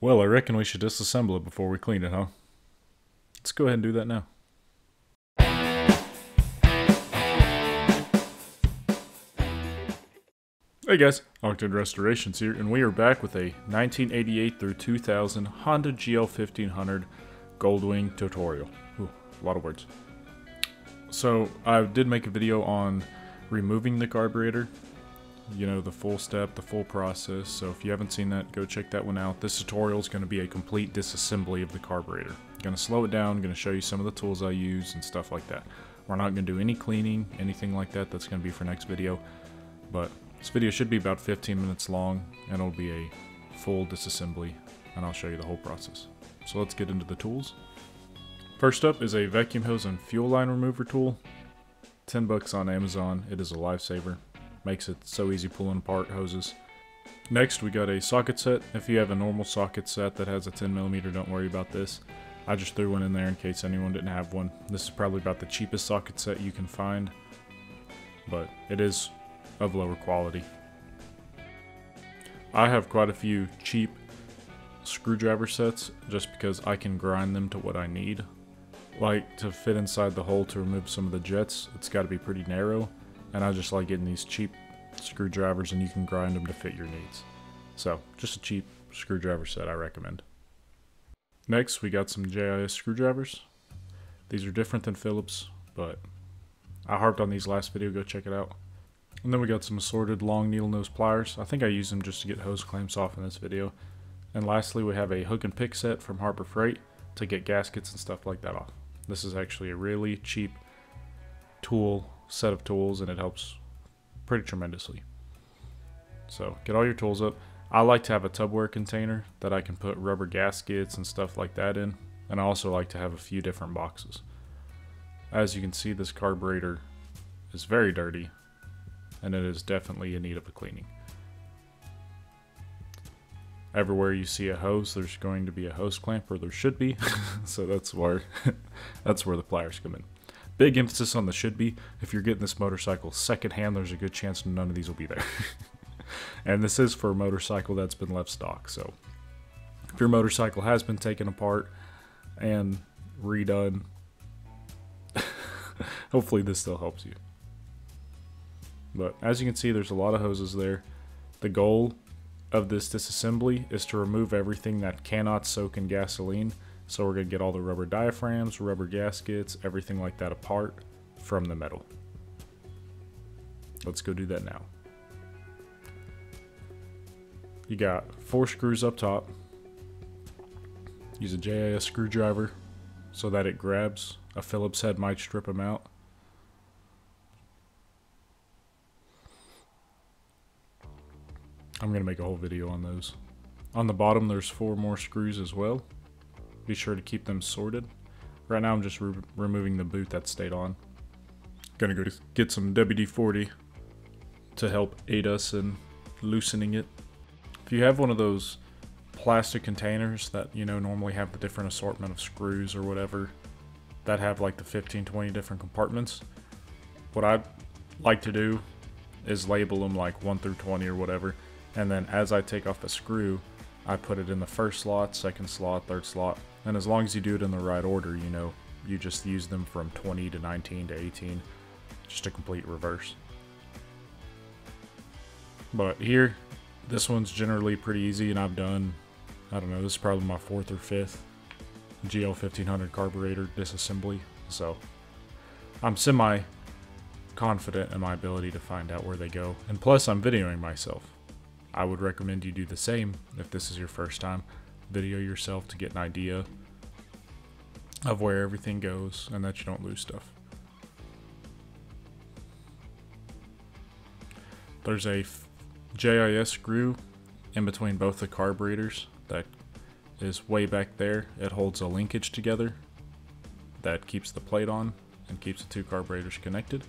Well, I reckon we should disassemble it before we clean it, huh? Let's go ahead and do that now. Hey guys, Octane Restorations here, and we are back with a 1988 through 2000 Honda GL1500 Goldwing tutorial. Ooh, a lot of words. So, I did make a video on removing the carburetor. You know, the full step, the full process. So if you haven't seen that, go check that one out. This tutorial is going to be a complete disassembly of the carburetor. I'm going to slow it down, I'm going to show you some of the tools I use and stuff like that. We're not going to do any cleaning, anything like that. That's going to be for next video. But this video should be about 15 minutes long, and it'll be a full disassembly, and I'll show you the whole process. So let's get into the tools. First up is a vacuum hose and fuel line remover tool. 10 bucks on Amazon, it is a lifesaver. Makes it so easy pulling apart hoses. Next we got a socket set. If you have a normal socket set that has a 10mm, don't worry about this. I just threw one in there in case anyone didn't have one. This is probably about the cheapest socket set you can find, but it is of lower quality. I have quite a few cheap screwdriver sets just because I can grind them to what I need. Like to fit inside the hole to remove some of the jets, it's got to be pretty narrow and I just like getting these cheap screwdrivers and you can grind them to fit your needs. So just a cheap screwdriver set I recommend. Next we got some JIS screwdrivers. These are different than Phillips, but I harped on these last video, go check it out. And then we got some assorted long needle nose pliers. I think I use them just to get hose clamps off in this video. And lastly, we have a hook and pick set from Harbor Freight to get gaskets and stuff like that off. This is actually a really cheap tool, set of tools, and it helps pretty tremendously. So get all your tools up. I like to have a Tupperware container that I can put rubber gaskets and stuff like that in. And I also like to have a few different boxes. As you can see, this carburetor is very dirty and it is definitely in need of a cleaning. Everywhere you see a hose, there's going to be a hose clamp, or there should be, so that's where that's where the pliers come in. Big emphasis on the should be. If you're getting this motorcycle secondhand, there's a good chance none of these will be there. and this is for a motorcycle that's been left stock, so if your motorcycle has been taken apart and redone, hopefully this still helps you. But as you can see, there's a lot of hoses there. The goal of this disassembly is to remove everything that cannot soak in gasoline. So we're to get all the rubber diaphragms, rubber gaskets, everything like that apart from the metal. Let's go do that now. You got four screws up top. Use a JIS screwdriver so that it grabs. A Phillips head might strip them out. I'm going to make a whole video on those. On the bottom, there's four more screws as well. Be sure to keep them sorted. Right now, I'm just re removing the boot that stayed on. Gonna go get some WD-40 to help aid us in loosening it. If you have one of those plastic containers that, you know, normally have the different assortment of screws or whatever, that have like the 15, 20 different compartments, what I like to do is label them like 1 through 20 or whatever, and then as I take off the screw, I put it in the first slot, second slot, third slot. And as long as you do it in the right order, you know, you just use them from 20 to 19 to 18, just a complete reverse. But here, this one's generally pretty easy and I've done, I don't know, this is probably my fourth or fifth GL1500 carburetor disassembly. So I'm semi confident in my ability to find out where they go. And plus I'm videoing myself. I would recommend you do the same if this is your first time. Video yourself to get an idea of where everything goes and that you don't lose stuff. There's a JIS screw in between both the carburetors that is way back there. It holds a linkage together that keeps the plate on and keeps the two carburetors connected.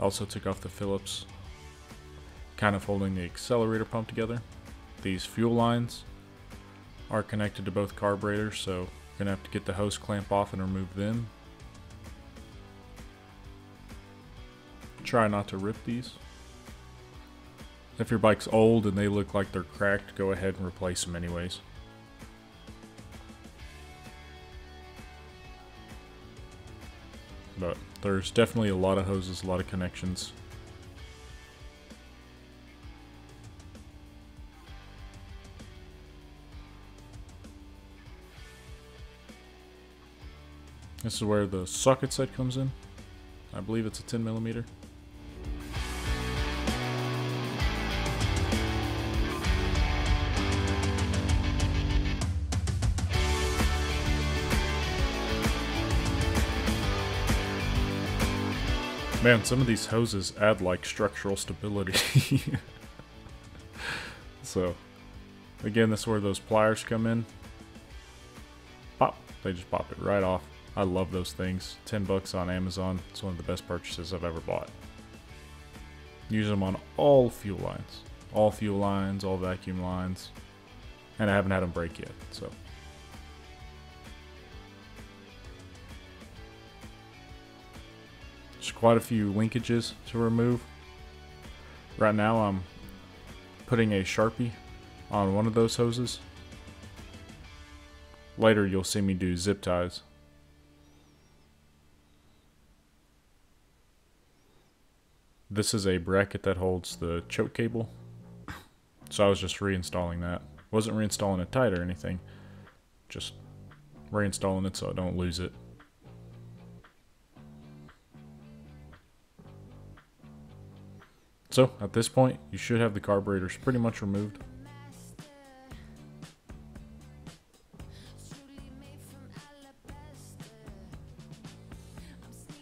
Also took off the Phillips kind of holding the accelerator pump together. These fuel lines are connected to both carburetors, so you're gonna have to get the hose clamp off and remove them. Try not to rip these. If your bike's old and they look like they're cracked, go ahead and replace them anyways. But there's definitely a lot of hoses, a lot of connections. This is where the socket set comes in. I believe it's a 10 millimeter. Man, some of these hoses add like structural stability. so, again, this is where those pliers come in. Pop, they just pop it right off. I love those things. 10 bucks on Amazon. It's one of the best purchases I've ever bought. Use them on all fuel lines. All fuel lines, all vacuum lines. And I haven't had them break yet, so. There's quite a few linkages to remove. Right now I'm putting a Sharpie on one of those hoses. Later you'll see me do zip ties. This is a bracket that holds the choke cable. So I was just reinstalling that. Wasn't reinstalling it tight or anything. Just reinstalling it so I don't lose it. So, at this point, you should have the carburetors pretty much removed.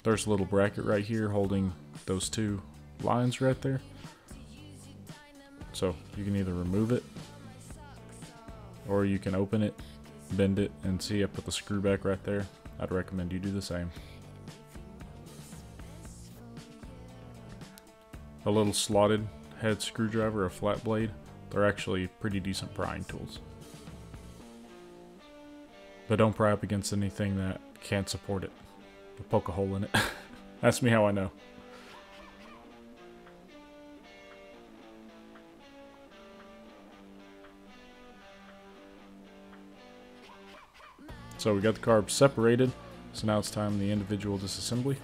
There's a little bracket right here holding those two lines right there. So you can either remove it or you can open it, bend it, and see I put the screw back right there. I'd recommend you do the same. A little slotted head screwdriver, a flat blade, they're actually pretty decent prying tools. But don't pry up against anything that can't support it. poke a hole in it. Ask me how I know. So we got the carbs separated, so now it's time the individual disassembly.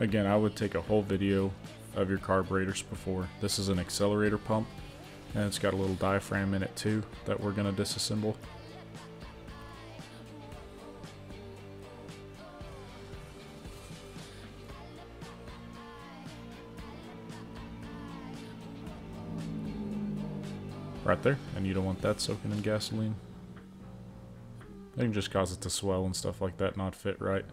Again, I would take a whole video of your carburetors before. This is an accelerator pump, and it's got a little diaphragm in it too that we're going to disassemble. Right there, and you don't want that soaking in gasoline. It can just cause it to swell and stuff like that, not fit right.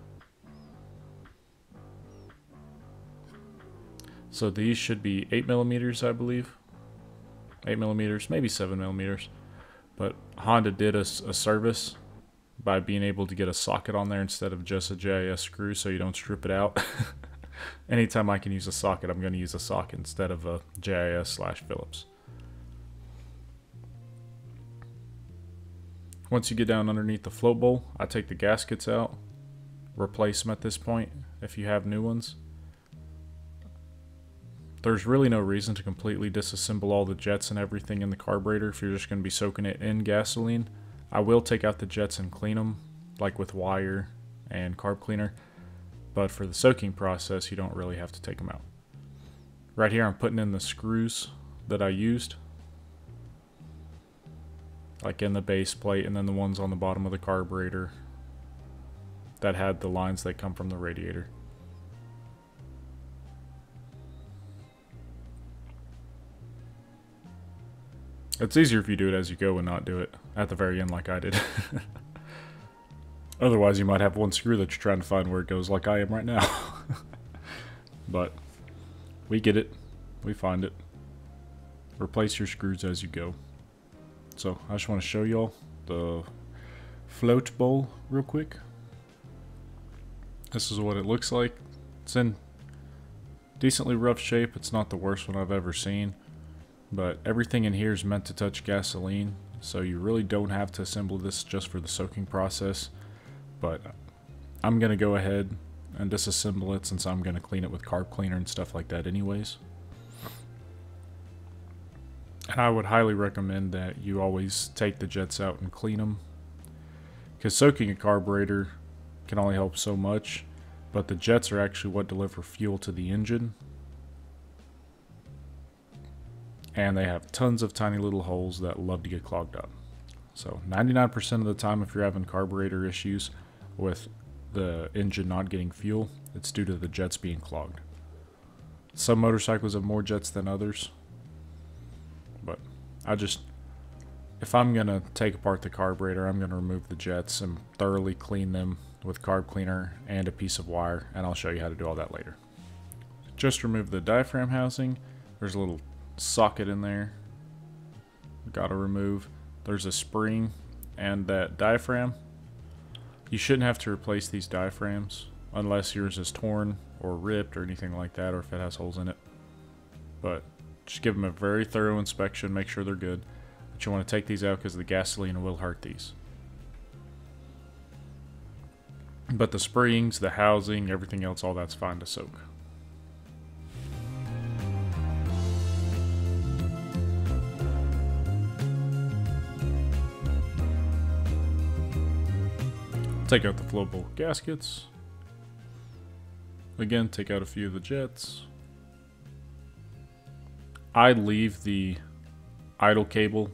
So these should be 8 millimeters, I believe. 8 millimeters, maybe 7 millimeters. But Honda did a, a service by being able to get a socket on there instead of just a JIS screw so you don't strip it out. Anytime I can use a socket, I'm going to use a socket instead of a JIS slash Phillips. Once you get down underneath the float bowl, I take the gaskets out, replace them at this point if you have new ones there's really no reason to completely disassemble all the jets and everything in the carburetor if you're just going to be soaking it in gasoline. I will take out the jets and clean them, like with wire and carb cleaner, but for the soaking process, you don't really have to take them out. Right here, I'm putting in the screws that I used, like in the base plate, and then the ones on the bottom of the carburetor that had the lines that come from the radiator. It's easier if you do it as you go and not do it at the very end like I did. Otherwise, you might have one screw that you're trying to find where it goes like I am right now. but we get it. We find it. Replace your screws as you go. So I just want to show y'all the float bowl real quick. This is what it looks like. It's in decently rough shape. It's not the worst one I've ever seen. But everything in here is meant to touch gasoline, so you really don't have to assemble this just for the soaking process. But I'm going to go ahead and disassemble it since I'm going to clean it with carb cleaner and stuff like that anyways. And I would highly recommend that you always take the jets out and clean them. Because soaking a carburetor can only help so much, but the jets are actually what deliver fuel to the engine. And they have tons of tiny little holes that love to get clogged up. So 99% of the time if you're having carburetor issues with the engine not getting fuel, it's due to the jets being clogged. Some motorcycles have more jets than others. I just, if I'm going to take apart the carburetor, I'm going to remove the jets and thoroughly clean them with carb cleaner and a piece of wire. And I'll show you how to do all that later. Just remove the diaphragm housing. There's a little socket in there. Got to remove. There's a spring and that diaphragm. You shouldn't have to replace these diaphragms unless yours is torn or ripped or anything like that or if it has holes in it. But just give them a very thorough inspection, make sure they're good. But you want to take these out because the gasoline will hurt these. But the springs, the housing, everything else, all that's fine to soak. Take out the float bowl gaskets. Again, take out a few of the jets. I leave the idle cable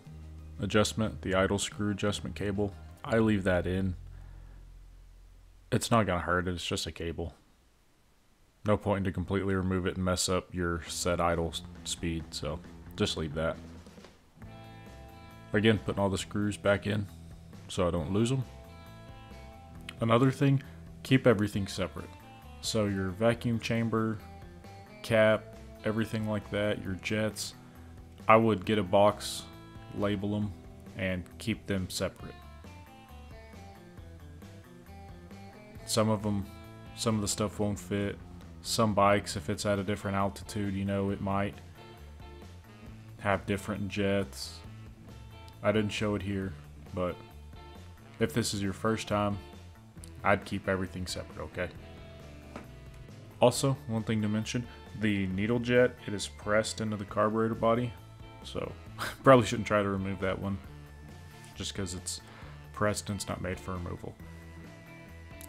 adjustment, the idle screw adjustment cable. I leave that in. It's not going to hurt it, it's just a cable. No point to completely remove it and mess up your set idle speed, so just leave that. Again, putting all the screws back in so I don't lose them. Another thing, keep everything separate. So your vacuum chamber, cap, everything like that, your jets, I would get a box, label them, and keep them separate. Some of them, some of the stuff won't fit. Some bikes, if it's at a different altitude, you know, it might have different jets. I didn't show it here, but if this is your first time, I'd keep everything separate, okay? Also, one thing to mention, the needle jet, it is pressed into the carburetor body, so probably shouldn't try to remove that one, just because it's pressed and it's not made for removal.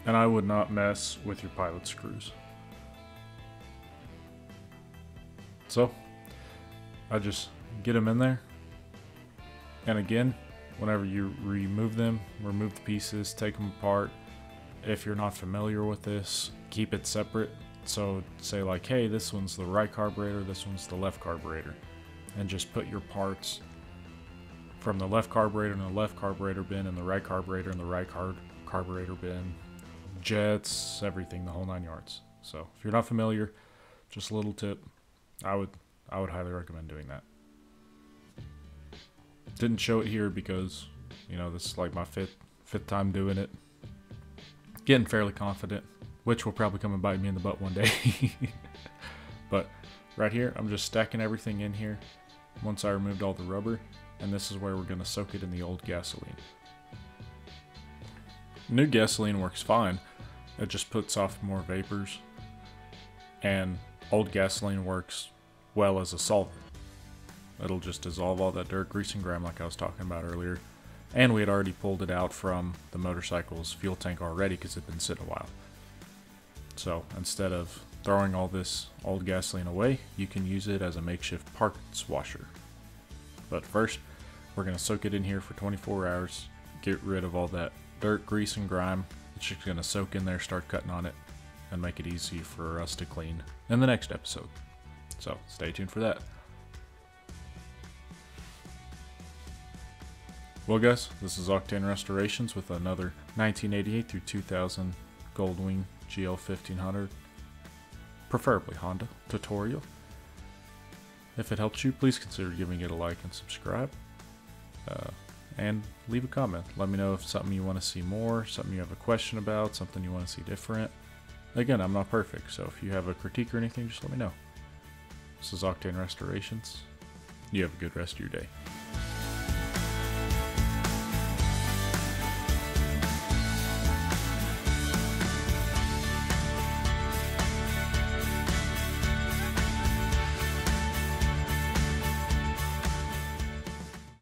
And I would not mess with your pilot screws. So, I just get them in there, and again, whenever you remove them, remove the pieces, take them apart, if you're not familiar with this, keep it separate. So say like, hey, this one's the right carburetor, this one's the left carburetor. And just put your parts from the left carburetor in the left carburetor bin and the right carburetor in the right car carburetor bin. Jets, everything, the whole nine yards. So if you're not familiar, just a little tip. I would I would highly recommend doing that. Didn't show it here because, you know, this is like my fifth fifth time doing it getting fairly confident, which will probably come and bite me in the butt one day. but right here, I'm just stacking everything in here once I removed all the rubber, and this is where we're going to soak it in the old gasoline. New gasoline works fine, it just puts off more vapors, and old gasoline works well as a solvent. It'll just dissolve all that dirt, grease, and grime like I was talking about earlier. And we had already pulled it out from the motorcycle's fuel tank already because it had been sitting a while. So instead of throwing all this old gasoline away, you can use it as a makeshift parts washer. But first, we're going to soak it in here for 24 hours, get rid of all that dirt, grease, and grime. It's just going to soak in there, start cutting on it, and make it easy for us to clean in the next episode. So stay tuned for that. Well guys, this is Octane Restorations with another 1988 through 2000 Goldwing GL 1500, preferably Honda, tutorial. If it helps you, please consider giving it a like and subscribe. Uh, and leave a comment. Let me know if something you want to see more, something you have a question about, something you want to see different. Again, I'm not perfect, so if you have a critique or anything, just let me know. This is Octane Restorations. You have a good rest of your day.